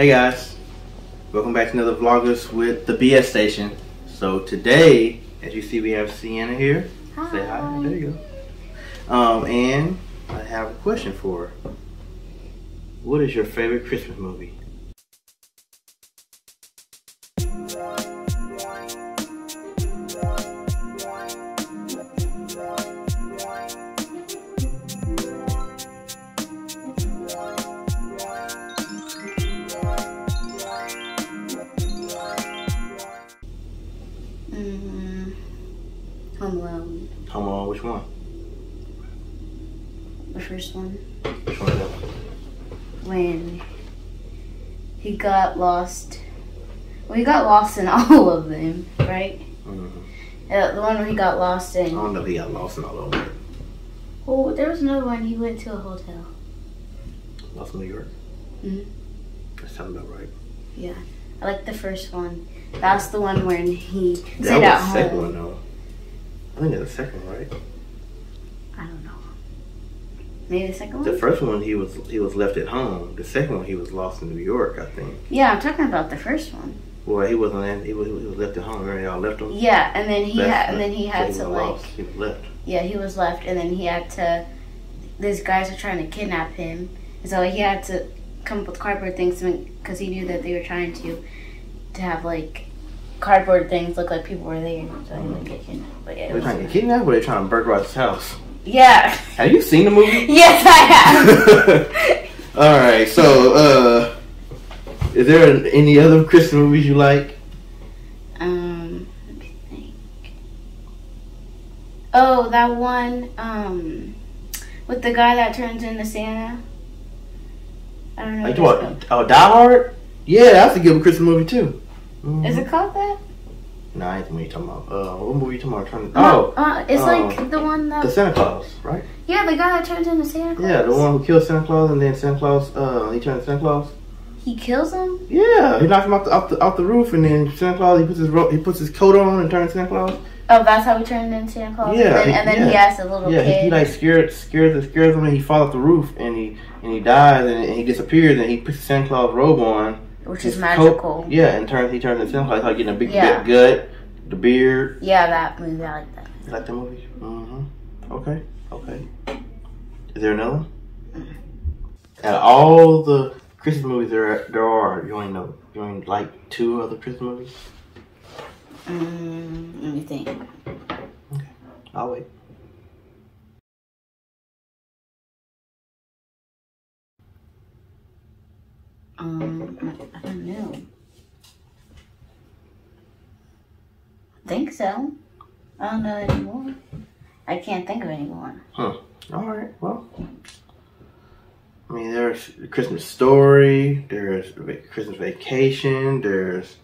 Hey guys, welcome back to another Vlogmas with the BS Station. So today, as you see, we have Sienna here. Hi. Say hi. There you go. Um, and I have a question for her. What is your favorite Christmas movie? First one, Which one when he got lost. Well, he got lost in all of them, right? Mhm. Uh, the one where he got lost I in. don't know if he got lost in all over. it. Oh, there was another one. He went to a hotel. Lost in New York. Mhm. That sounds about right. Yeah. I like the first one. That's the one when he That was the second one though. I think that's the second one, right? I don't know. Maybe the second The first one he was he was left at home. The second one he was lost in New York, I think. Yeah, I'm talking about the first one. Well, he wasn't. In, he was he was left at home. Remember y'all left him. Yeah, and then he Left had, and then he So had was to like. lost. He was left. Yeah, he was left, and then he had to. These guys were trying to kidnap him, so he had to come up with cardboard things because he knew that they were trying to to have like cardboard things look like people were there, so he wouldn't get kidnapped. But yeah, They was, trying to kidnap, or they trying to burglarize his house? Yeah, Have you seen the movie? yes, I have. All right. So, uh, is there any other Christmas movies you like? um, let me think. Oh, that one um with the guy that turns into Santa. I don't know. Like what Oh, Die Hard. Yeah, that's a good Christmas movie too. called. Is it called that? No, I ain't the movie you talking about. Uh, what movie you talking about? Trying to, No, oh, uh, it's um, like the one that the Santa Claus, right? Yeah, the guy that turns into Santa Claus. Yeah, the one who killed Santa Claus and then Santa Claus, uh, he turned into Santa Claus. He kills him. Yeah, he knocked him off the, off the off the roof, and then Santa Claus he puts his ro- he puts his coat on and turns Santa Claus. Oh, that's how he turned into Santa Claus. Yeah, and then, and then he yeah. asked a little Yeah, he, kid. he like scared scares scares him, and he falls off the roof, and he and he dies, and, and he disappears, and he puts Santa Claus robe on, which his is coat- magical. yeah, and turns he turns himself Claus, like getting a big Yeah. big gut, the beard. Yeah, that movie. I like that. You like that movie? Mm-hmm. Okay, okay. Is there another? one? Out of all the Christmas movies there there are, you only know you only like two other Christmas movies. Mm, let me think. Okay. I'll wait. Um, I don't know. I think so. I don't know anymore. I can't think of any more. All right. Well, I mean, there's Christmas Story. There's Christmas Vacation. There's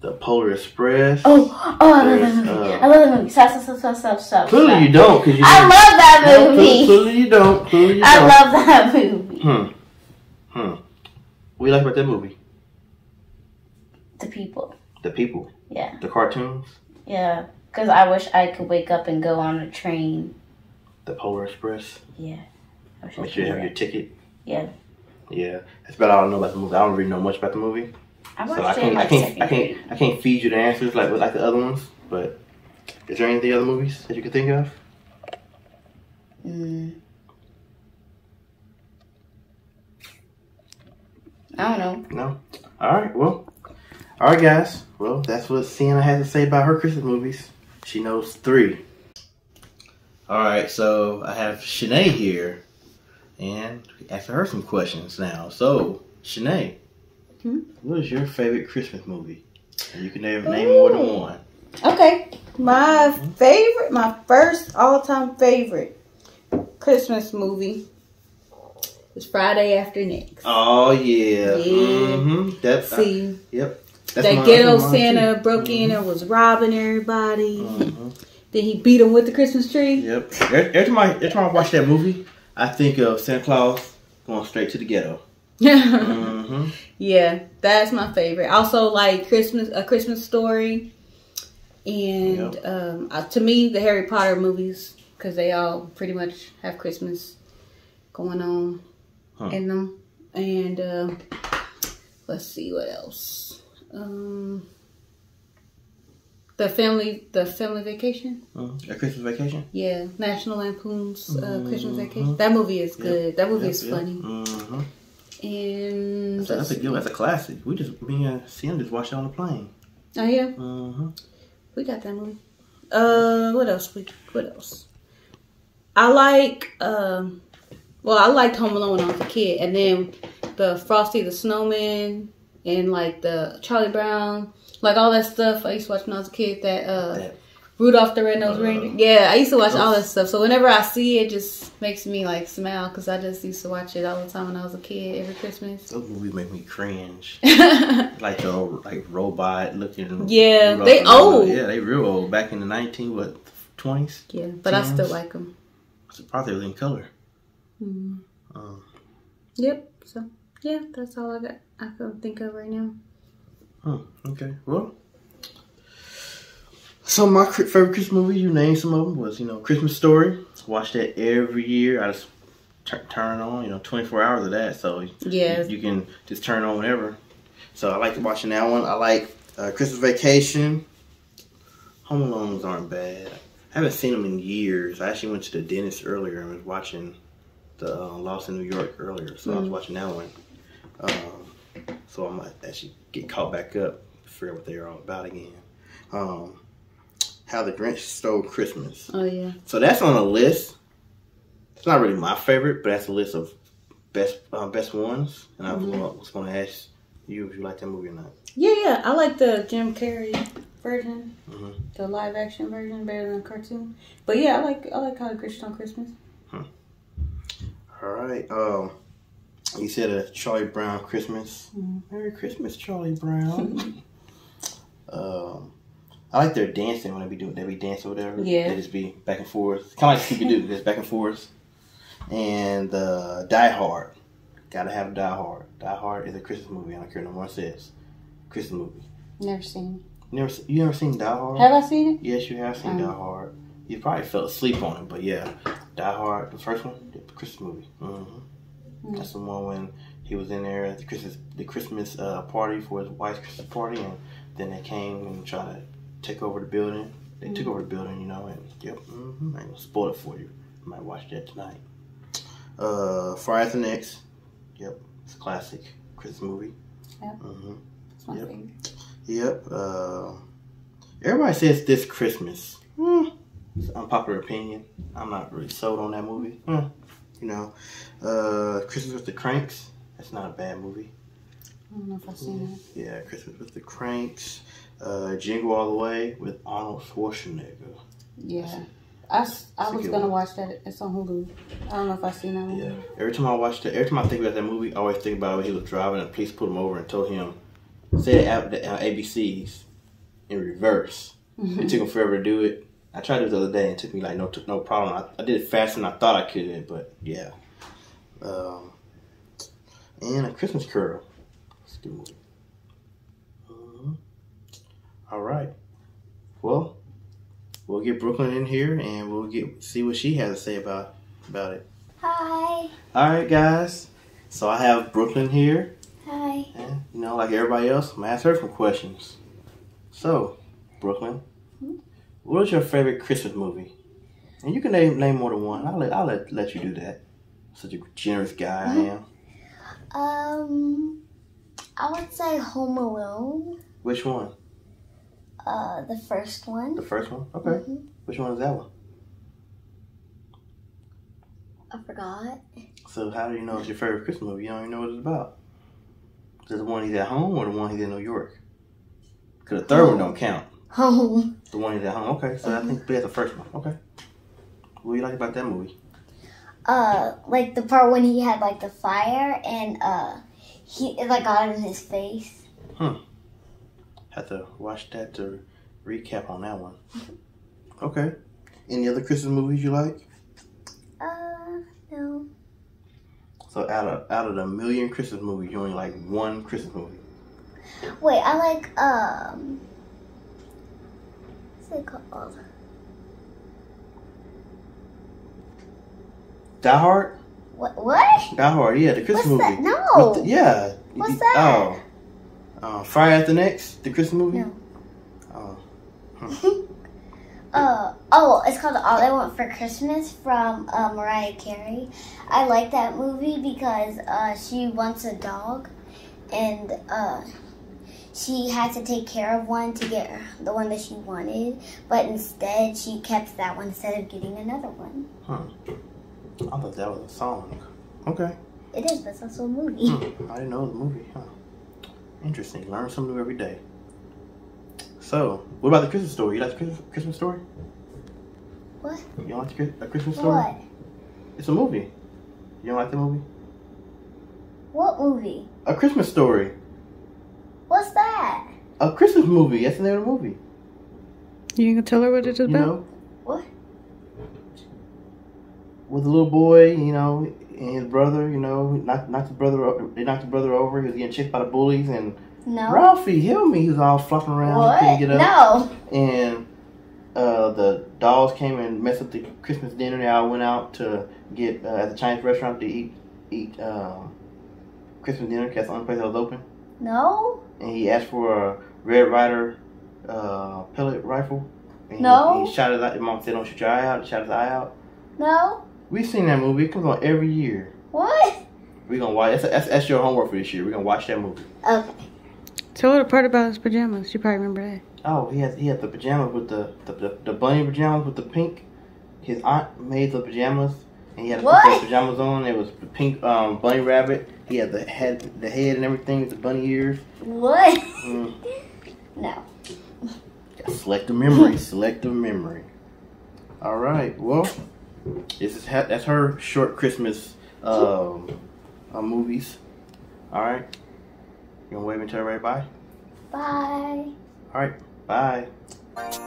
the Polar Express. Oh, oh, I love that movie. uh, I love that movie. Stop, stop, stop, stop, stop, stop. Clearly, you don't, because you. I love that No, clearly, movie. clearly you don't. Clearly you I don't. I love that movie. Hmm. Hmm. What do you like about that movie? The people. The people. Yeah. The cartoons. Yeah, because I wish I could wake up and go on a train. The Polar Express. Yeah. I wish Make sure you have your ticket. Yeah. Yeah. That's about all I know about the movie. I don't really know much about the movie. I So I can't, I can't, I can't, I can't feed you the answers like like the other ones. But is there any of the other movies that you can think of? Mm. I don't know. No. All right. Well. All right, guys. Well, that's what Sienna has to say about her Christmas movies. She knows three. All right. So I have Shanae here, and asking her some questions now. So Shanae, Hmm? what is your favorite Christmas movie? And you can name, name more than one. Okay. My favorite, my first all time favorite Christmas movie was Friday After Next. Oh yeah. Yeah. Mm-hmm. That's See, yep. That's that ghetto Santa too. broke in and was robbing everybody. Mhm. Then he beat him with the Christmas tree. Yep. Every, time I every time I watch that movie, I think of Santa Claus going straight to the ghetto. Mm-hmm. yeah, that's my favorite. Also, like Christmas, a Christmas story, and um, uh, to me, the Harry Potter movies because they all pretty much have Christmas going on Huh. in them. And uh, let's see what else. Um, the family, the family vacation. Mm, a Christmas vacation. Yeah, National Lampoon's uh, Christmas Mhm. Vacation. That movie is Yep. good. That movie Yep, is yep. funny. Mhm. And That's, a- that's a good. That's a classic. We just me and Sienna just watched it on the plane. oh yeah, Mm-hmm. we got that movie. Uh, what else? We what else? I like um, well, I liked Home Alone when I was a kid, and then the Frosty the Snowman and like the Charlie Brown, like all that stuff. I used to watch when I was a kid. That uh, That- Rudolph the Red-Nosed Uh, Reindeer. Yeah, I used to watch all that stuff. So whenever I see it, it just makes me like smile because I just used to watch it all the time when I was a kid every Christmas. Those movies make me cringe. like the old, like robot looking. Yeah, Rudolph they the old. Yeah, they real old. Back in the nineteen what twenties. Yeah, but I still like them. It's Probably in color. Mm. Um, Yep. So yeah, that's all I got. I can think of right now. hmm, okay. Well. So my favorite Christmas movie, you named some of them, was you know Christmas Story. Watch that every year. I just turn on, you know, twenty four hours of that, so Yeah. you, you can just turn on whenever. So I like watching that one. I like uh, Christmas Vacation. Home Alone's aren't bad. I haven't seen them in years. I actually went to the dentist earlier and was watching the uh, Lost in New York earlier, so I was Mm. watching that one. Um, so I might actually get caught back up, figure out what they're all about again. Um, How the Grinch Stole Christmas. Oh yeah. So that's on a list. It's not really my favorite, but that's a list of best uh, best ones. And I was, Mhm. was going to ask you if you like that movie or not. Yeah, yeah. I like the Jim Carrey version, Mhm. the live action version, better than the cartoon. But yeah, I like I like How the Grinch Stole Christmas. All right. Um, you said a Charlie Brown Christmas. Mhm. Merry Christmas, Charlie Brown. um, I like their dancing when they be doing they be dancing or whatever. Yeah. They just be back and forth, kind of like Scooby Doo, just back and forth. And uh, Die Hard, gotta have Die Hard. Die Hard is a Christmas movie. I don't care no more says. Christmas movie. Never seen You never se- you never seen Die Hard? Have I seen it? Yes, you have seen Um. Die Hard. You probably fell asleep on it, but yeah, Die Hard, the first one, the Christmas movie. hmm Mm. That's the one when he was in there at the Christmas the Christmas uh, party for his wife's Christmas party, and then they came and tried to take over the building. They took over the building, you know, and yep, mm-hmm, I ain't gonna spoil it for you. I might watch that tonight. Uh, Friday the Next, yep, it's a classic Christmas movie. Yep. hmm my Yep. favorite. Yep. Uh, everybody says this Christmas. Hmm. It's an unpopular opinion. I'm not really sold on that movie. Hmm. You know, uh, Christmas with the Cranks. That's not a bad movie. I don't know if I've seen it. Yeah, Christmas with the Cranks. Uh, Jingle All the Way with Arnold Schwarzenegger. Yeah. I, s- I It's a was gonna one. watch that. It's on Hulu. I don't know if I've seen that one. Yeah. Every time I watch that, every time I think about that movie, I always think about when he was driving and the police pulled him over and told him, say the, A- the uh, ABCs in reverse. It took him forever to do it. I tried it the other day and it took me like no took no problem. I, I did it faster than I thought I could, but yeah. Um, and a Christmas Carol. A good movie. Mhm. All right. Well, we'll get Brooklyn in here and we'll get see what she has to say about about it. Hi. All right, guys. So I have Brooklyn here, Hi. and you know, like everybody else, I'm gonna ask her some questions. So, Brooklyn, what is your favorite Christmas movie? And you can name name more than one. I'll let I'll let, let you do that. Such a generous guy I am. Um, I would say Home Alone. Which one? Uh, the first one. The first one. Okay. Mhm. Which one is that one? I forgot. So how do you know it's your favorite Christmas movie? You don't even know what it's about. Is it the one he's at home or the one he's in New York? Because the third one don't count. Home. The one he's at home. Okay, so I think that's the first one. Okay. What do you like about that movie? Uh, like the part when he had like the fire and uh, he it, like got in his face. Hmm. Have to watch that to recap on that one. Okay. Any other Christmas movies you like? Uh, no. So out of out of the million Christmas movies, you only like one Christmas movie. Wait, I like um. It called? Die Hard. What? What? Die Hard. Yeah, the Christmas What's movie. that? No. The- yeah. What's that? Oh, Uh, Friday After Next, the Christmas movie. No. Oh, Uh, oh, it's called All I Want for Christmas from uh, Mariah Carey. I like that movie because uh, she wants a dog and uh, she had to take care of one to get the one that she wanted, but instead she kept that one instead of getting another one. Huh. I thought that was a song. Okay. It is, but it's also a movie. Hmm, I didn't know it was a movie. Huh. Interesting. Learn something new every day. So, what about the Christmas story? You like the Christmas, Christmas story? What? You don't like the, Christmas story? What? It's a movie. You don't like the movie? What movie? A Christmas story. What's that? A Christmas movie. That's the name of the movie. You gonna tell her what it's You about? know? What? With a little boy, you know, and his brother, you know, knocked, knocked his brother. o- They knocked his brother over. He was getting chased by the bullies, and No. Ralphie, help me! He was all flopping around, what? couldn't get up. No. and uh, the dolls came and messed up the Christmas dinner. They all went out to get uh, at the Chinese restaurant to eat eat uh, Christmas dinner because that's the only place that was open. No. And he asked for a Red Ryder uh, pellet rifle. And he- No. he, shot his eye. Mom said, "Don't shoot your eye out." He shot his eye out. No. We've seen that movie. It comes on every year. What? We're gonna watch. That's, that's, that's your homework for this year. We're gonna watch that movie. Okay. Tell her the part about his pajamas. You probably remember that. Oh, he had he had the pajamas with the the, the, the bunny pajamas with the pink. His aunt made the pajamas, and he had to put What? those pajamas on. It was the pink um, bunny rabbit. He had the head, the head and everything the bunny ears. What? Mm. No. Selective memory, selective memory. All right, well, this is ha- that's her short Christmas um, uh, movies. All right, you gonna wave and tell everybody bye? Bye. All right, bye.